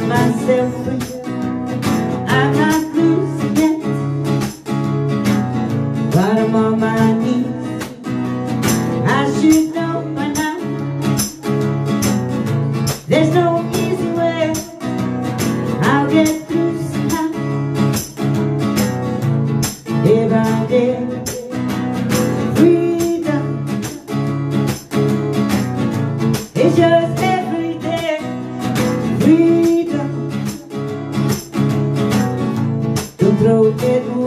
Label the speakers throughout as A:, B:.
A: myself free. I'm not losing yet, but I'm on my knees. Don't throw it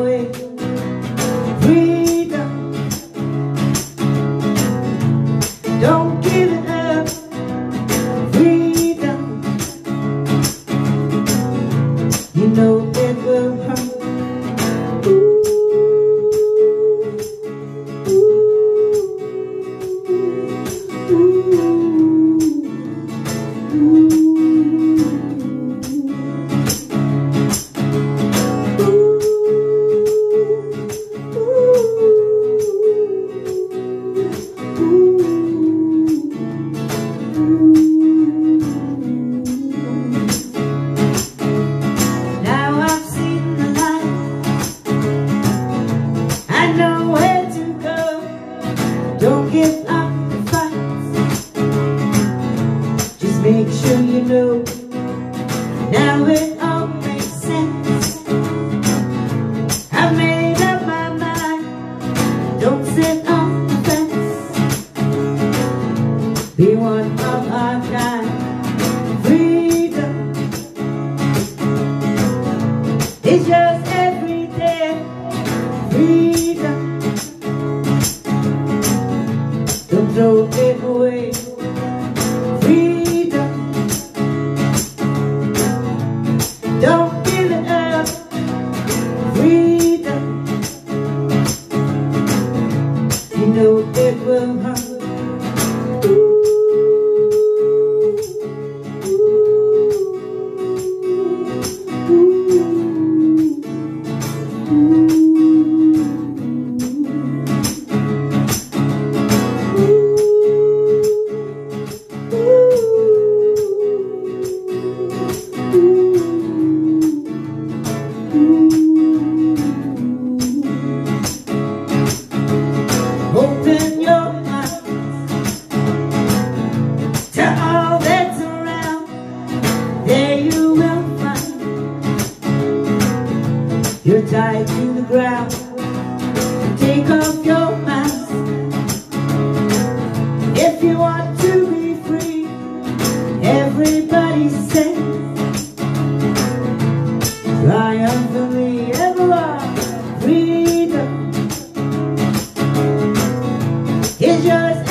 A: sure. Now it all makes sense. I made up my mind. Don't sit on the fence. Be one of our kind. Freedom. It's just you're tied to the ground. Take off your mask if you want to be free. Everybody say triumphantly ever freedom. Day. Freedom.